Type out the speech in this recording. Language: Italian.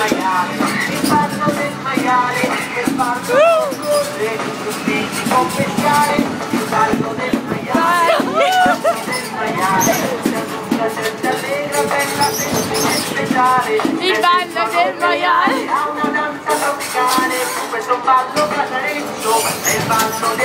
maiale, il ballo del maiale, che parto corre, tutti si confessare, il ballo del maiale, il ballo del maiale, la gente allegra, bella, semplice, speciale, Il ballo del maiale. ha una danza tropicale, questo ballo casareccio, è il ballo del.